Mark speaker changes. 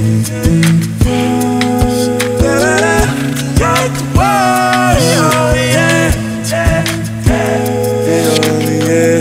Speaker 1: Baby.